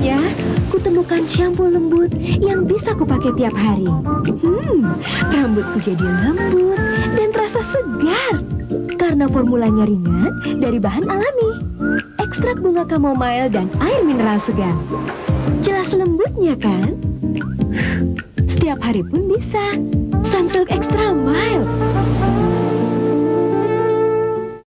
ya, Akhirnya, kutemukan shampoo lembut yang bisa kupakai tiap hari. Hmm, rambutku jadi lembut dan terasa segar karena formulanya ringan dari bahan alami. Ekstrak bunga chamomile dan air mineral segar. Jelas lembutnya kan? Setiap hari pun bisa. Sunsilk Extra